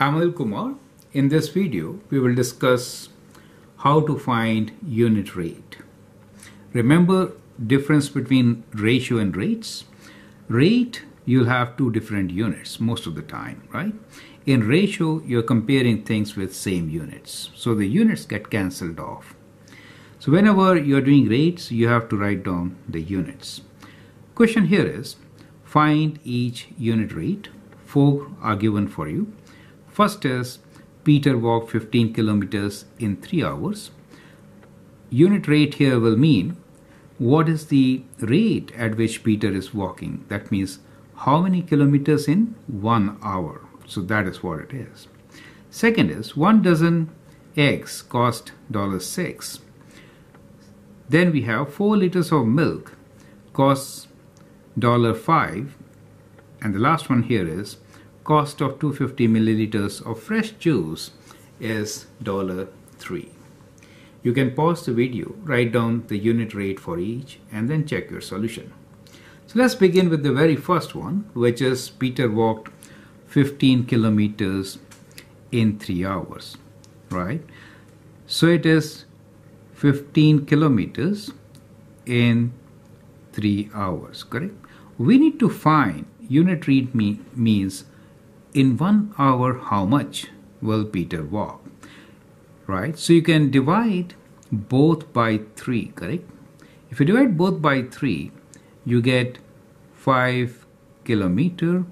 I'm Anil Kumar. In this video, we will discuss how to find unit rate. Remember difference between ratio and rates? Rate, you'll have two different units most of the time, right? In ratio, you're comparing things with same units. So the units get cancelled off. So whenever you're doing rates, you have to write down the units. Question here is, find each unit rate. Four are given for you. First is Peter walked 15 kilometers in 3 hours. Unit rate here will mean what is the rate at which Peter is walking. That means how many kilometers in 1 hour. So that is what it is. Second is 1 dozen eggs cost $6. Then we have 4 liters of milk costs $5 and the last one here is cost of 250 milliliters of fresh juice is $3. You can pause the video, write down the unit rate for each and then check your solution. So let's begin with the very first one which is Peter walked 15 kilometers in 3 hours, right? So it is 15 kilometers in 3 hours, correct? We need to find unit rate me means in one hour how much will Peter walk? Right? So you can divide both by 3 correct? If you divide both by 3 you get 5 kilometer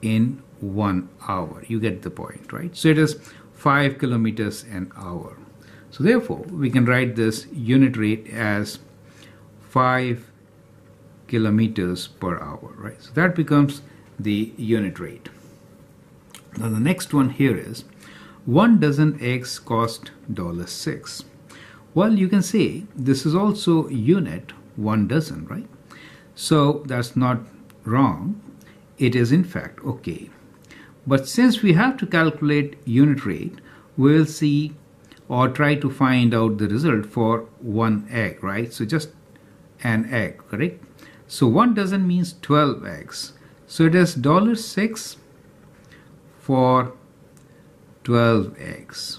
in 1 hour. You get the point right? So it is 5 kilometers an hour. So therefore we can write this unit rate as 5 kilometers per hour right? So that becomes the unit rate now the next one here is one dozen eggs cost $6. Well, you can say this is also unit one dozen, right? So that's not wrong. It is in fact okay. But since we have to calculate unit rate, we'll see or try to find out the result for one egg, right? So just an egg, correct? So one dozen means 12 eggs. So it is $6 for 12 eggs.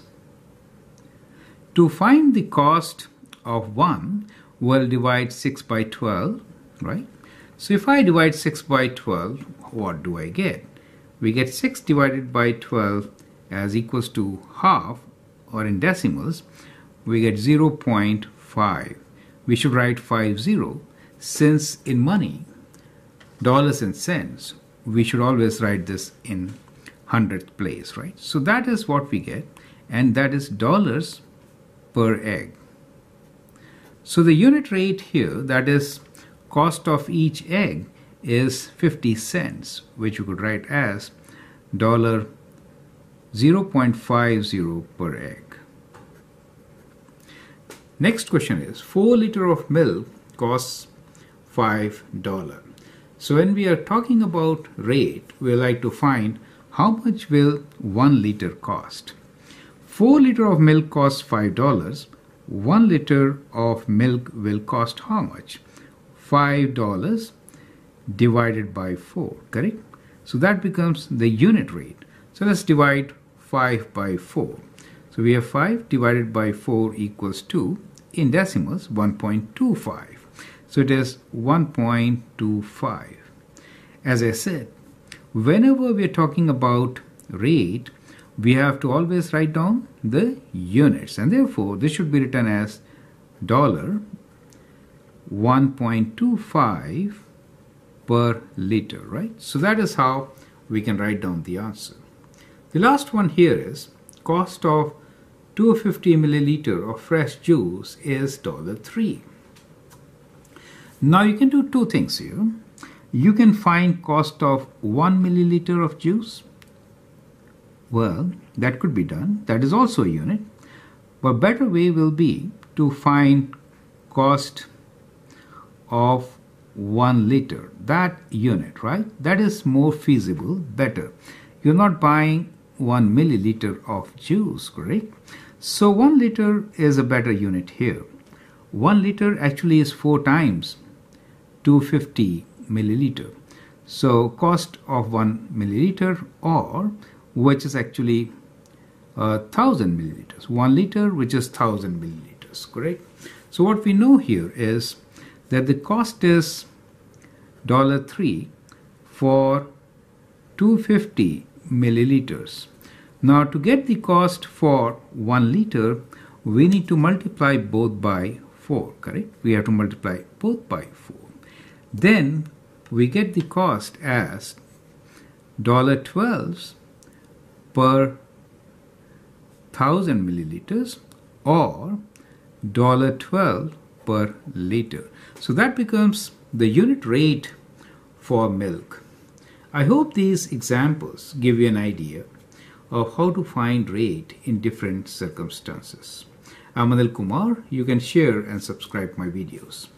To find the cost of 1, we'll divide 6 by 12, right? So if I divide 6 by 12, what do I get? We get 6 divided by 12 as equals to half, or in decimals, we get 0 0.5. We should write 5 0, since in money, dollars and cents, we should always write this in hundredth place, right? So that is what we get, and that is dollars per egg. So the unit rate here, that is cost of each egg, is 50 cents, which you could write as dollar 0.50 per egg. Next question is 4 liter of milk costs $5. So when we are talking about rate, we like to find how much will 1 liter cost? 4 liter of milk costs $5. 1 liter of milk will cost how much? $5 divided by 4, correct? So that becomes the unit rate. So let's divide 5 by 4. So we have 5 divided by 4 equals 2. In decimals, 1.25. So it is 1.25. As I said, whenever we're talking about rate, we have to always write down the units and therefore this should be written as dollar 1.25 per liter, right? So that is how we can write down the answer. The last one here is cost of 250 milliliter of fresh juice is dollar $3. Now you can do two things here you can find cost of 1 milliliter of juice. Well that could be done. That is also a unit. But better way will be to find cost of 1 liter. That unit right? That is more feasible better. You're not buying 1 milliliter of juice correct? So 1 liter is a better unit here. 1 liter actually is 4 times 250 milliliter. So cost of 1 milliliter or which is actually uh, 1000 milliliters. 1 liter, which is 1000 milliliters, correct? So what we know here is that the cost is $3 for 250 milliliters. Now to get the cost for 1 liter, we need to multiply both by 4, correct? We have to multiply both by 4. Then we get the cost as $12 per 1000 milliliters or $12 per liter. So that becomes the unit rate for milk. I hope these examples give you an idea of how to find rate in different circumstances. I'm Anil Kumar. You can share and subscribe my videos.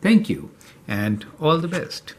Thank you and all the best.